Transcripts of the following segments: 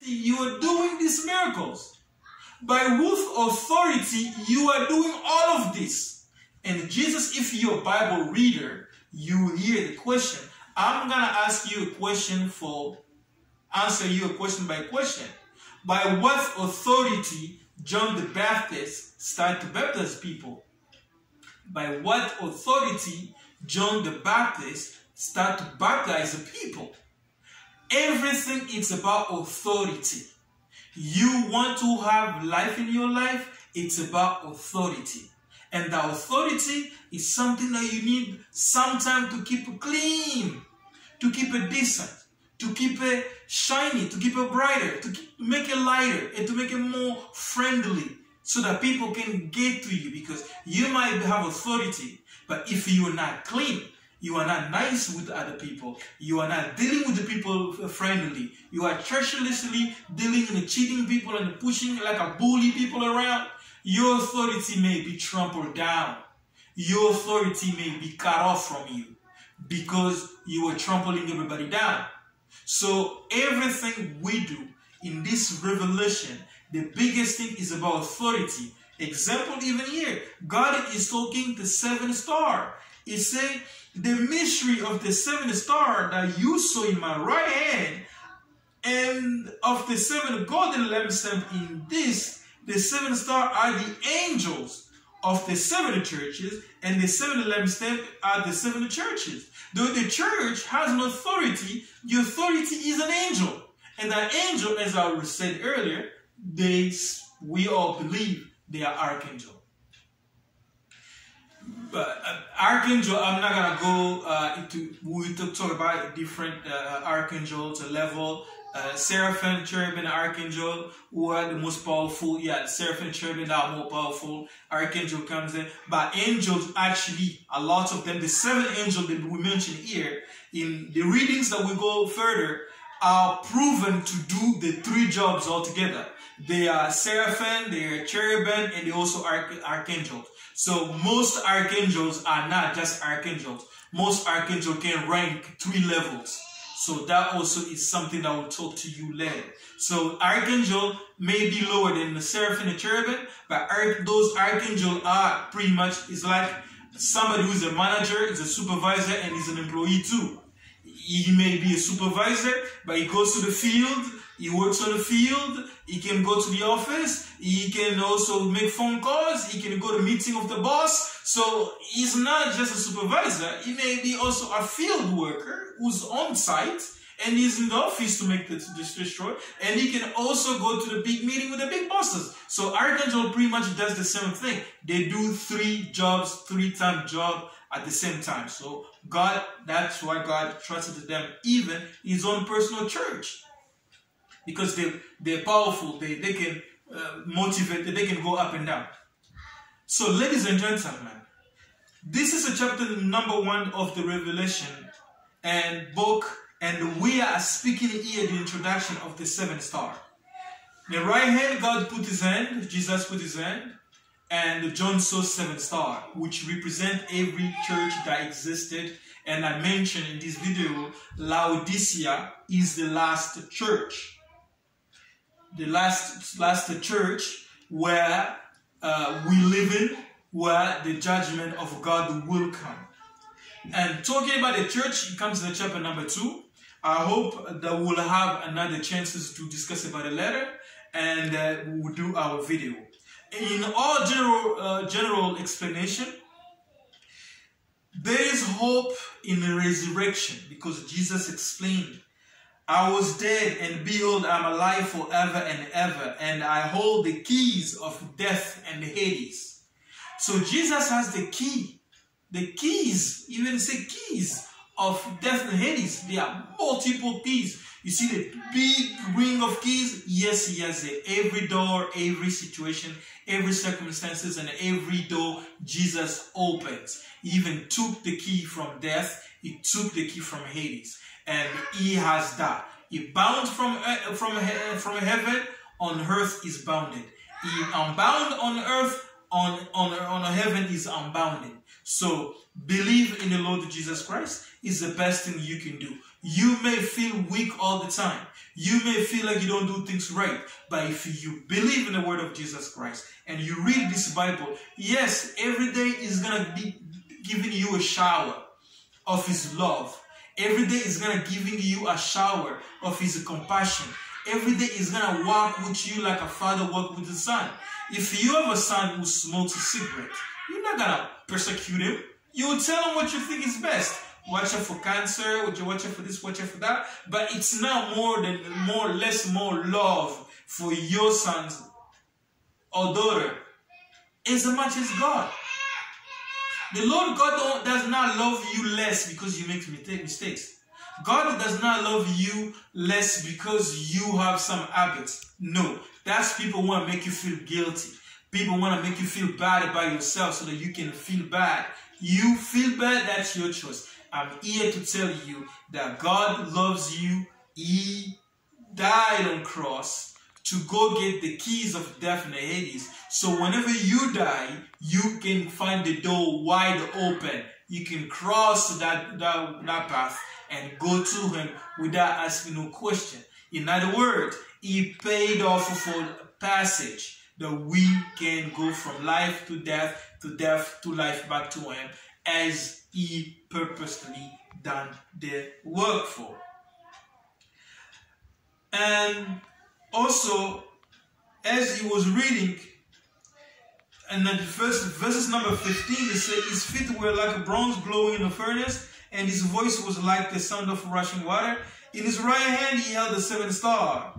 you are doing these miracles. By whose authority you are doing all of this. And Jesus, if you're a Bible reader, you hear the question. I'm gonna ask you a question for answer you a question by question. By what authority John the Baptist started to baptize people? By what authority John the Baptist started to baptize the people? Everything is about authority. You want to have life in your life, it's about authority. And the authority is something that you need sometime to keep clean, to keep it decent, to keep it shiny, to keep it brighter, to keep, make it lighter, and to make it more friendly so that people can get to you because you might have authority, but if you are not clean, you are not nice with other people. You are not dealing with the people friendly. You are treacherously dealing and cheating people and pushing like a bully people around. Your authority may be trampled down. Your authority may be cut off from you because you are trampling everybody down. So everything we do in this revelation, the biggest thing is about authority. Example even here, God is talking to seven star. He said, the mystery of the seven star that you saw in my right hand and of the seven golden lampstands in this, the seven star are the angels of the seven churches and the seven lampstands are the seven churches. Though the church has an authority, the authority is an angel. And that angel, as I said earlier, they, we all believe they are archangel. But uh, archangel, I'm not gonna go uh, into. We talk about different uh, archangels, level. Uh, seraphim, cherubim, archangel, who are the most powerful. Yeah, seraphim, cherubim are more powerful. Archangel comes in, but angels actually, a lot of them, the seven angels that we mentioned here in the readings that we go further, are proven to do the three jobs altogether. They are seraphim, they are cherubim, and they also are archangels. So most archangels are not just archangels. Most archangels can rank three levels. So that also is something I will talk to you later. So archangel may be lower than the seraphim and the cherubim, but those archangels are pretty much is like somebody who's a manager, is a supervisor, and is an employee too. He may be a supervisor, but he goes to the field he works on the field. He can go to the office. He can also make phone calls. He can go to meeting of the boss. So he's not just a supervisor. He may be also a field worker who's on site and he's in the office to make the, this destroy. And he can also go to the big meeting with the big bosses. So Archangel pretty much does the same thing. They do three jobs, three-time job at the same time. So God, that's why God trusted them even his own personal church because they, they're powerful, they, they can uh, motivate, they can go up and down. So, ladies and gentlemen, this is a chapter number one of the Revelation and book, and we are speaking here the introduction of the seven star. The right hand, God put his hand, Jesus put his hand, and John saw seven star, which represent every church that existed. And I mentioned in this video, Laodicea is the last church the last last church where uh, we live in, where the judgment of God will come. And talking about the church, it comes in the chapter number two. I hope that we'll have another chances to discuss about the letter, and uh, we'll do our video. In all general uh, general explanation, there is hope in the resurrection because Jesus explained I was dead, and behold, I'm alive forever and ever, and I hold the keys of death and Hades. So Jesus has the key. The keys, even say keys of death and Hades. There are multiple keys. You see the big ring of keys? Yes, he has it. Every door, every situation, every circumstances, and every door Jesus opens. He even took the key from death. He took the key from Hades and he has that. He bound from uh, from from heaven, on earth is bounded. He unbound on earth, on on on heaven is unbounded. So believe in the Lord Jesus Christ is the best thing you can do. You may feel weak all the time. You may feel like you don't do things right. But if you believe in the word of Jesus Christ and you read this Bible, yes, every day is going to be giving you a shower of his love. Every day is to giving you a shower of his compassion. Every day is to walk with you like a father walk with his son. If you have a son who smokes a cigarette, you're not to persecute him. You will tell him what you think is best. Watch out for cancer, watch out for this, watch out for that. But it's not more than more less more love for your sons or daughter as much as God. The Lord God does not love you less because you make mistakes. God does not love you less because you have some habits. No, that's people want to make you feel guilty. People want to make you feel bad about yourself so that you can feel bad. You feel bad, that's your choice. I'm here to tell you that God loves you. He died on cross to go get the keys of death and Hades. So whenever you die, you can find the door wide open. You can cross that, that, that path and go to him without asking no question. In other words, he paid off for passage that we can go from life to death to death to life back to him as he purposely done the work for. And also, as he was reading, and the first verses number 15, it says, His feet were like a bronze glowing in a furnace, and his voice was like the sound of rushing water. In his right hand he held the seventh star.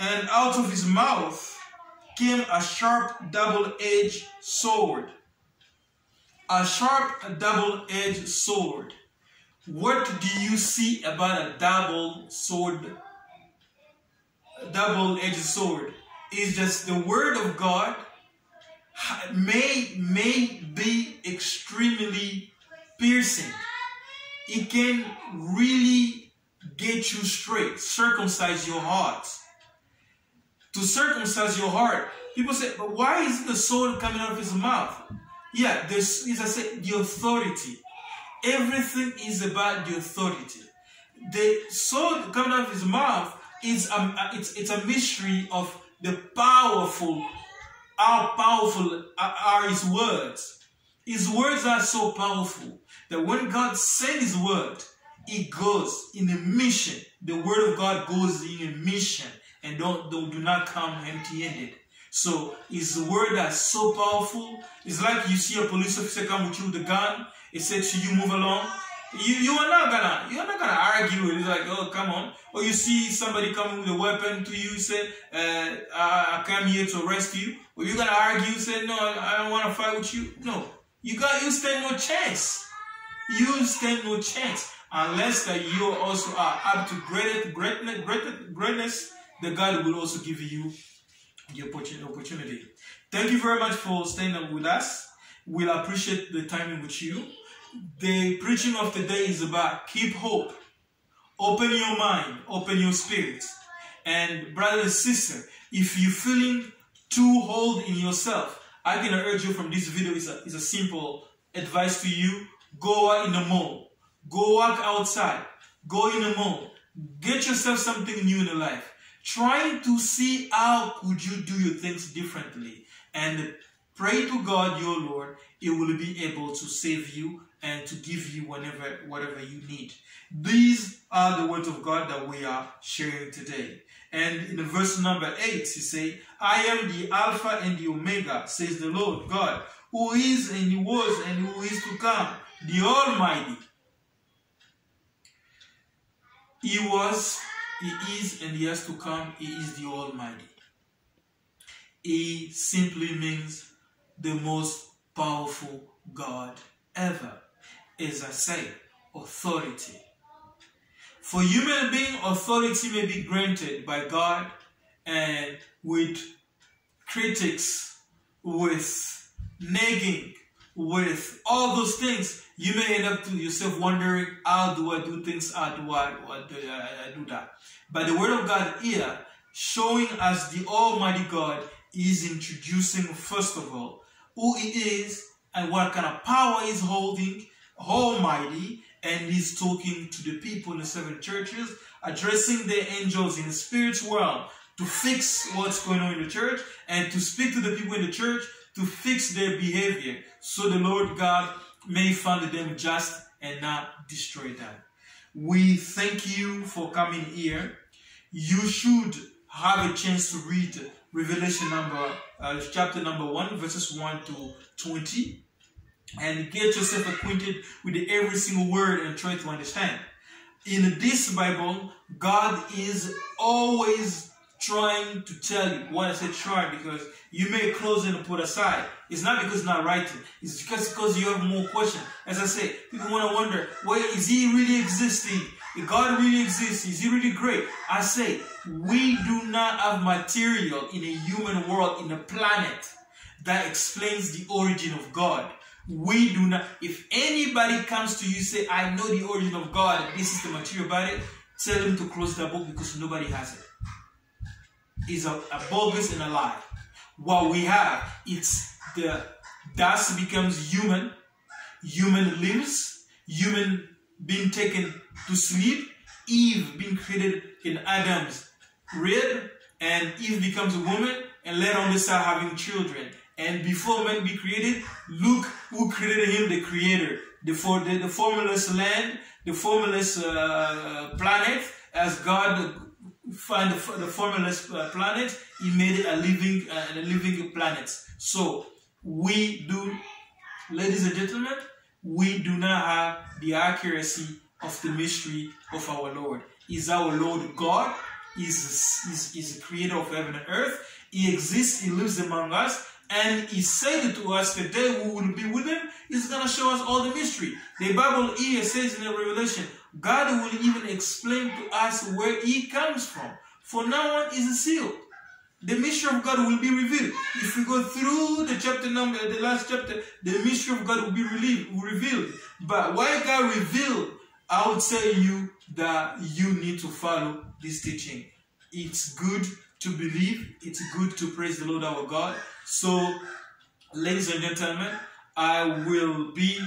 And out of his mouth came a sharp double-edged sword a sharp double-edged sword. What do you see about a double sword? Double-edged sword is just the word of God may may be extremely piercing. It can really get you straight, circumcise your heart. To circumcise your heart, people say, but why is the sword coming out of his mouth? Yeah, this is I said the authority. Everything is about the authority. The sword coming out of his mouth is a, it's it's a mystery of the powerful, how powerful are his words. His words are so powerful that when God sends his word, it goes in a mission. The word of God goes in a mission and don't, don't do not come empty-handed. So his word that's so powerful. It's like you see a police officer come with you with a gun. It says to you, move along. You, you are not gonna you're not gonna argue It's like, oh come on. Or you see somebody coming with a weapon to you, say, uh, I, I come here to arrest you. Or you're gonna argue, say, no, I don't wanna fight with you. No. You got you stand no chance. You stand no chance. Unless that you also are up to greater greatness, greatness, that God will also give you the opportunity. Thank you very much for staying up with us. We'll appreciate the timing with you. The preaching of today is about keep hope. Open your mind, open your spirit. And brother and sister, if you're feeling too hold in yourself, I can urge you from this video is a, is a simple advice to you. Go out in the mall. Go walk outside. Go in the mall. Get yourself something new in your life trying to see how could you do your things differently and pray to God your Lord he will be able to save you and to give you whatever whatever you need these are the words of God that we are sharing today and in verse number 8 he say I am the alpha and the omega says the Lord God who is and who was and who is to come the almighty he was he is and he has to come. He is the Almighty. He simply means the most powerful God ever. As I say, authority. For human being, authority may be granted by God and with critics, with nagging, with all those things, you may end up to yourself wondering, how do I do things? How do I, do I do that? But the word of God here, showing us the Almighty God, is introducing, first of all, who He is and what kind of power He's holding, Almighty, and he's talking to the people in the seven churches, addressing the angels in the spirit world to fix what's going on in the church and to speak to the people in the church to fix their behavior so the Lord God may find them just and not destroy them. We thank you for coming here. You should have a chance to read Revelation number, uh, chapter number 1, verses 1 to 20 and get yourself acquainted with every single word and try to understand. In this Bible, God is always trying to tell you. Why I say try because you may close and put aside. It's not because it's not writing. It's because because you have more questions. As I say, people want to wonder, well, is he really existing? If God really exists, is he really great? I say, we do not have material in a human world, in a planet, that explains the origin of God. We do not. If anybody comes to you say, I know the origin of God, this is the material it, tell them to close the book because nobody has it. It's a, a bogus and a lie. What we have, it's the dust becomes human, human limbs, human being taken to sleep, Eve being created in Adam's rib, and Eve becomes a woman, and later on they start having children. And before man be created, look who created him, the creator. The, for, the, the formless land, the formless uh, planet, as God find the, the formless uh, planet, he made it a living, uh, a living planet. So we do, ladies and gentlemen, we do not have the accuracy of the mystery of our Lord. Is our Lord God? Is is is the creator of heaven and earth. He exists, he lives among us, and he said to us the day we will be with him, he's gonna show us all the mystery. The Bible here says in the Revelation, God will even explain to us where he comes from. For now on is sealed. The mystery of God will be revealed. If we go through the chapter number, uh, the last chapter, the mystery of God will be revealed. But why God revealed, I would tell you that you need to follow this teaching. It's good to believe. It's good to praise the Lord our God. So, ladies and gentlemen, I will be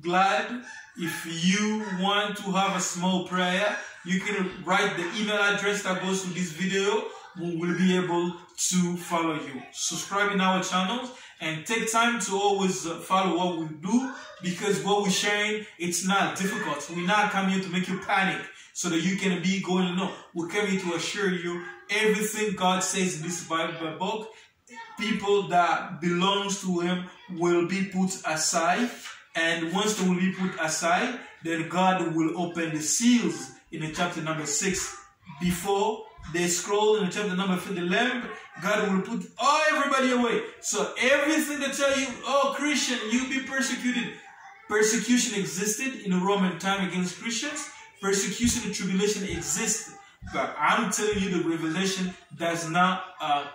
glad if you want to have a small prayer. You can write the email address that goes to this video. We will be able to follow you. Subscribe in our channels and take time to always uh, follow what we do because what we're sharing, it's not difficult. We're not coming here to make you panic so that you can be going, no, we're coming to assure you everything God says in this Bible book, people that belongs to him will be put aside. And once they will be put aside, then God will open the seals in the chapter number six before they scroll in the chapter number 50, the lamb, God will put all everybody away. So everything they tell you, oh Christian, you be persecuted. Persecution existed in the Roman time against Christians. Persecution and tribulation existed. But I'm telling you the revelation does not uh,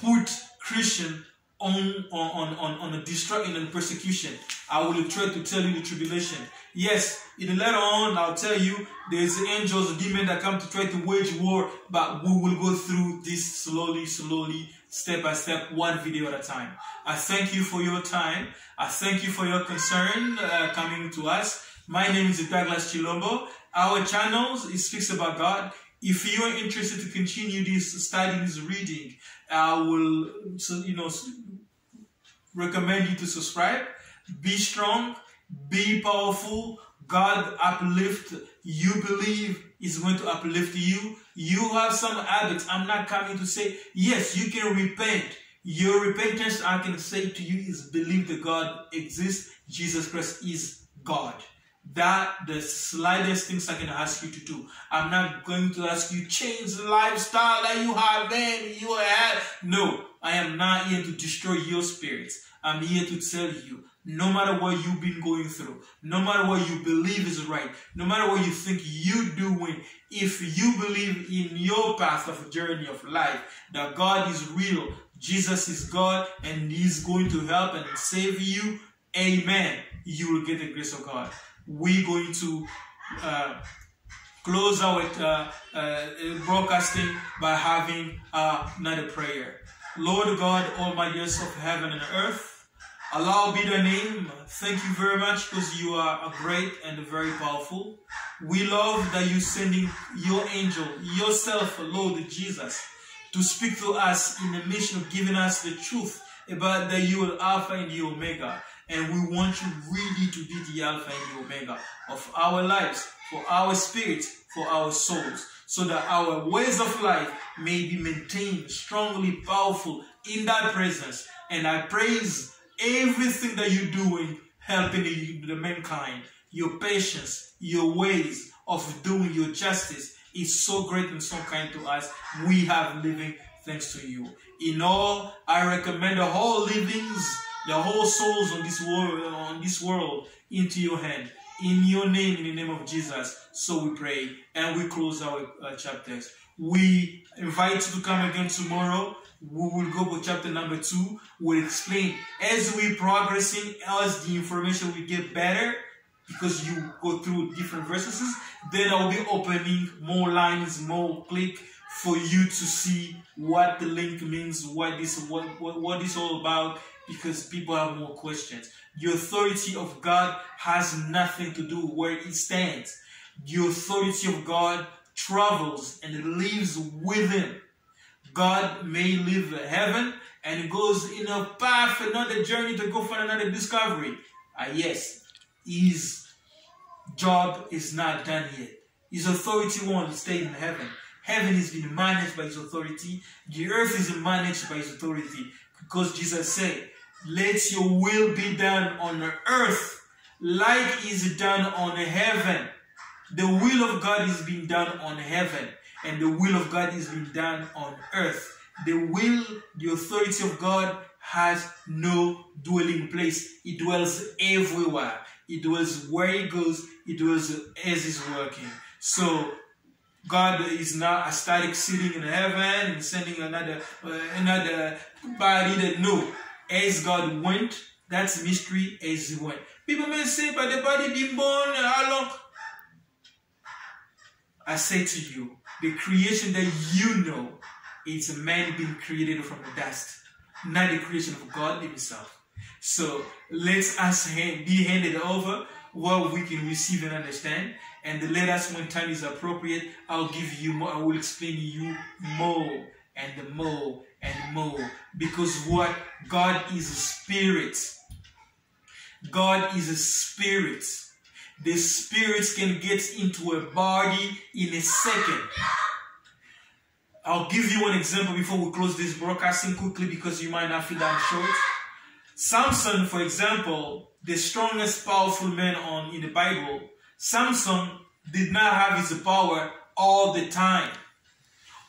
put Christian on on on on a destruction and persecution. I will try to tell you the tribulation. Yes, in later on, I'll tell you there's angels, demons that come to try to wage war, but we will go through this slowly, slowly, step by step, one video at a time. I thank you for your time. I thank you for your concern uh, coming to us. My name is Douglas Tshilombo. Our channels is Speaks About God. If you are interested to continue this study, this reading, I will, you know, recommend you to subscribe. Be strong, be powerful. God uplift. You believe is going to uplift you. You have some habits. I'm not coming to say, yes, you can repent. Your repentance, I can say to you, is believe that God exists. Jesus Christ is God. That the slightest things I can ask you to do. I'm not going to ask you change the lifestyle that you have been, you have. No, I am not here to destroy your spirits. I'm here to tell you no matter what you've been going through, no matter what you believe is right, no matter what you think you doing, if you believe in your path of journey of life, that God is real, Jesus is God, and He's going to help and save you, amen, you will get the grace of God. We're going to uh, close our uh, uh, broadcasting by having another prayer. Lord God, Almighty of heaven and earth, Allah be the name. Thank you very much because you are great and very powerful. We love that you sending your angel, yourself, Lord Jesus, to speak to us in the mission of giving us the truth about that you are Alpha and the Omega. And we want you really to be the Alpha and the Omega of our lives, for our spirit, for our souls, so that our ways of life may be maintained strongly, powerful in thy presence. And I praise everything that you're doing, helping the, the mankind, your patience, your ways of doing your justice is so great and so kind to us. We have living thanks to you. In all, I recommend the whole livings, the whole souls on this world, on this world into your hand. In your name, in the name of Jesus. So we pray and we close our uh, chapters. We invite you to come again tomorrow we will go to chapter number two. We'll explain as we progressing, as the information will get better, because you go through different verses, then I'll be opening more lines, more click for you to see what the link means, what this what, what, what is all about, because people have more questions. The authority of God has nothing to do where it stands. The authority of God travels and lives within God may leave heaven and goes in a path, another journey to go for another discovery. Ah, yes, his job is not done yet. His authority won't stay in heaven. Heaven is being managed by his authority. The earth is managed by his authority. Because Jesus said, let your will be done on earth like is done on heaven. The will of God is being done on heaven and the will of God is being done on earth. The will, the authority of God has no dwelling place. It dwells everywhere. It dwells where it goes. It dwells as it's working. So God is not a static sitting in heaven and sending another uh, another body that no. As God went, that's mystery as he went. People may say, but the body being born, how long? I say to you, the creation that you know is man being created from the dust, not the creation of God Himself. So let us be handed over what we can receive and understand. And let us, when time is appropriate, I'll give you more. I will explain you more and more and more. Because what? God is a spirit. God is a spirit the spirits can get into a body in a second. I'll give you an example before we close this broadcasting quickly because you might not feel that short. Samson, for example, the strongest powerful man on in the Bible, Samson did not have his power all the time.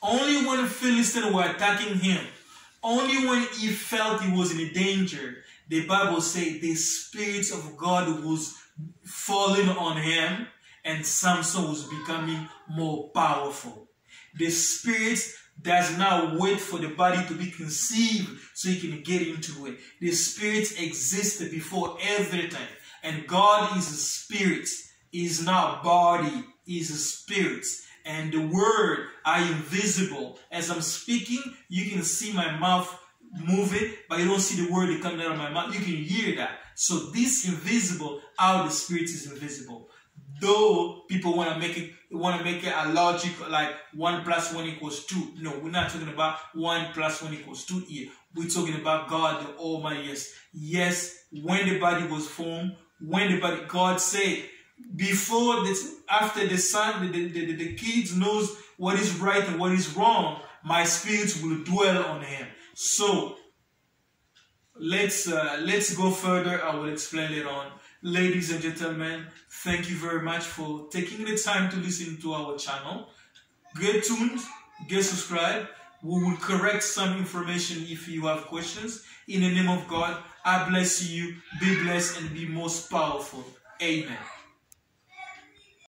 Only when the Philistines were attacking him, only when he felt he was in danger, the Bible says the Spirit of God was falling on him and Samson was becoming more powerful. The spirit does not wait for the body to be conceived so he can get into it. The spirit existed before everything. And God is a spirit. Is not body. Is a spirit. And the word are invisible. As I'm speaking, you can see my mouth moving, but you don't see the word coming out of my mouth. You can hear that. So this invisible, how the spirit is invisible. Though people want to make it want to make it a logic like one plus one equals two. No, we're not talking about one plus one equals two here. We're talking about God the Almighty. Yes, yes. When the body was formed, when the body, God said, before this, after the son, the, the, the, the kids knows what is right and what is wrong, my spirit will dwell on him. So let's uh, let's go further. I will explain later on. Ladies and gentlemen, thank you very much for taking the time to listen to our channel. Get tuned, get subscribed. We will correct some information if you have questions. In the name of God, I bless you. Be blessed and be most powerful. Amen.